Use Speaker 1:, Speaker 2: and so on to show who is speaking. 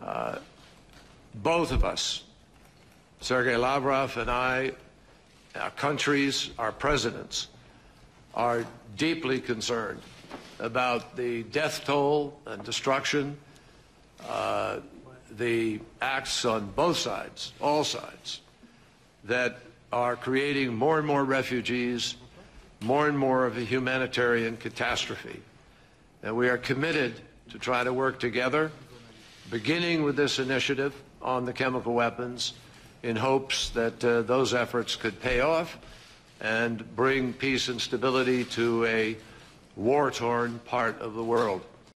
Speaker 1: Uh, both of us, Sergey Lavrov and I, our countries, our presidents, are deeply concerned about the death toll and destruction, uh, the acts on both sides, all sides, that are creating more and more refugees, more and more of a humanitarian catastrophe. And we are committed to try to work together, beginning with this initiative on the chemical weapons, in hopes that uh, those efforts could pay off and bring peace and stability to a war torn part of the world.